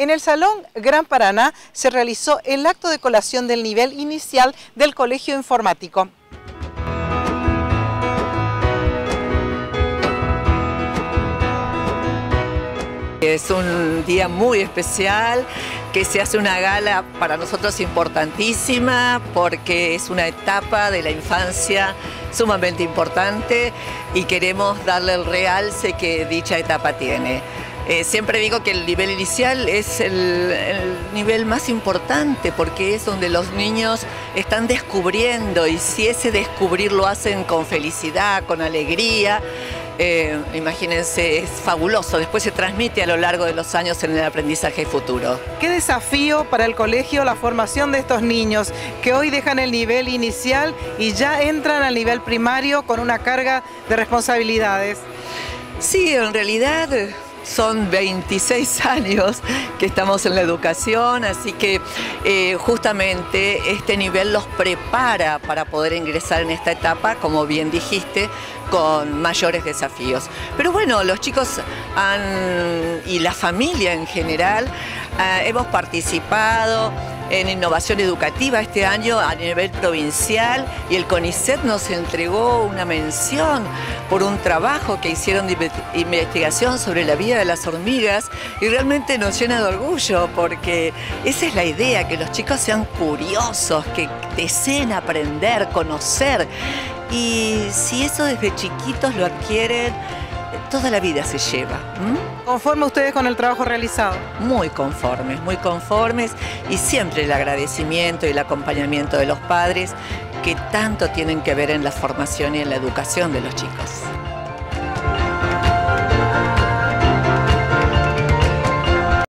En el Salón Gran Paraná se realizó el acto de colación del nivel inicial del Colegio Informático. Es un día muy especial, que se hace una gala para nosotros importantísima porque es una etapa de la infancia sumamente importante y queremos darle el realce que dicha etapa tiene. Eh, siempre digo que el nivel inicial es el, el, nivel más importante porque es donde los niños están descubriendo y si ese descubrir lo hacen con felicidad, con alegría, eh, imagínense, es fabuloso. Después se transmite a lo largo de los años en el aprendizaje futuro. ¿Qué desafío para el colegio la formación de estos niños que hoy dejan el nivel inicial y ya entran al nivel primario con una carga de responsabilidades? Sí, en realidad son 26 años que estamos en la educación, así que eh, justamente este nivel los prepara para poder ingresar en esta etapa, como bien dijiste, con mayores desafíos. Pero bueno, los chicos han, y la familia en general eh, hemos participado en innovación educativa este año a nivel provincial y el CONICET nos entregó una mención por un trabajo que hicieron de investigación sobre la vida de las hormigas y realmente nos llena de orgullo porque esa es la idea, que los chicos sean curiosos, que deseen aprender, conocer. Y si eso desde chiquitos lo adquieren, toda la vida se lleva. ¿Conforme ustedes con el trabajo realizado? Muy conformes, muy conformes y siempre el agradecimiento y el acompañamiento de los padres que tanto tienen que ver en la formación y en la educación de los chicos.